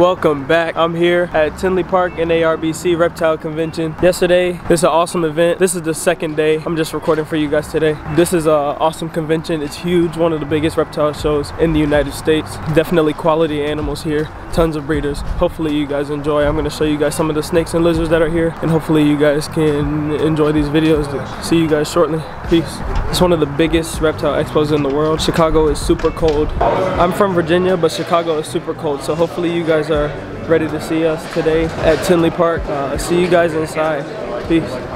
Welcome back. I'm here at Tinley Park NARBC Reptile Convention. Yesterday, this is an awesome event. This is the second day. I'm just recording for you guys today. This is an awesome convention. It's huge, one of the biggest reptile shows in the United States. Definitely quality animals here, tons of breeders. Hopefully you guys enjoy. I'm gonna show you guys some of the snakes and lizards that are here and hopefully you guys can enjoy these videos. See you guys shortly. Peace. It's one of the biggest reptile expos in the world. Chicago is super cold. I'm from Virginia, but Chicago is super cold. So hopefully you guys are ready to see us today at Tinley Park. Uh, see you guys inside. Peace.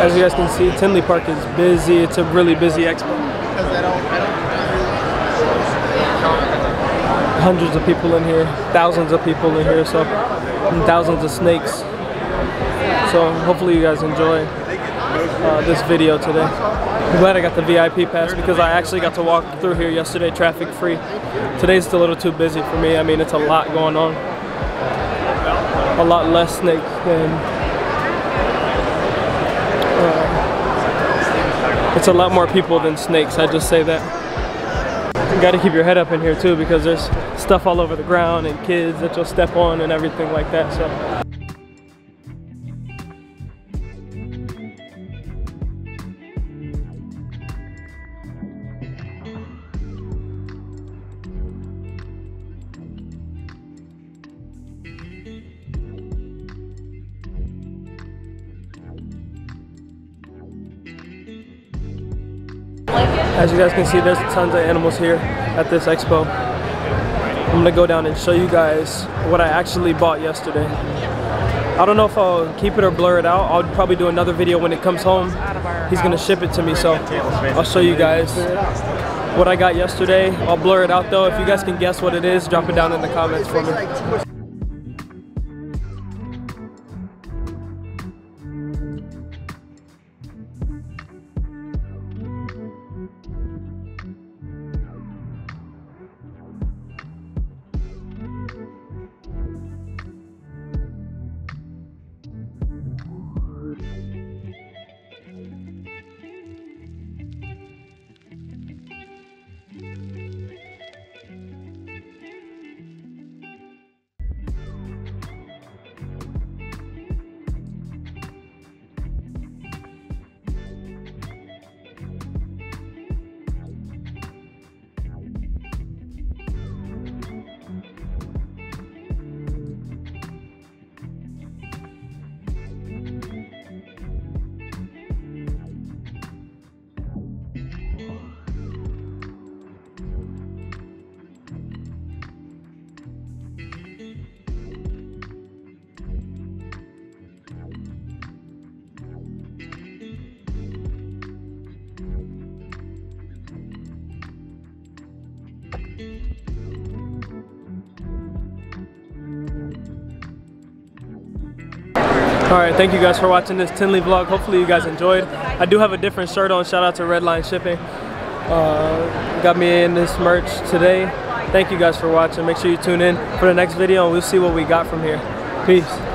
As you guys can see, Tinley Park is busy. It's a really busy expo. Hundreds of people in here, thousands of people in here, so and thousands of snakes. So hopefully you guys enjoy uh, this video today. I'm glad I got the VIP pass because I actually got to walk through here yesterday traffic free. Today's a little too busy for me. I mean, it's a lot going on. A lot less snakes than it's a lot more people than snakes, I just say that. You gotta keep your head up in here too because there's stuff all over the ground and kids that you'll step on and everything like that. So. As you guys can see, there's tons of animals here at this expo. I'm gonna go down and show you guys what I actually bought yesterday. I don't know if I'll keep it or blur it out. I'll probably do another video when it comes home. He's gonna ship it to me, so I'll show you guys what I got yesterday. I'll blur it out though. If you guys can guess what it is, drop it down in the comments for me. All right, thank you guys for watching this Tinley vlog. Hopefully you guys enjoyed. I do have a different shirt on. Shout out to Redline Shipping. Uh, got me in this merch today. Thank you guys for watching. Make sure you tune in for the next video and we'll see what we got from here. Peace.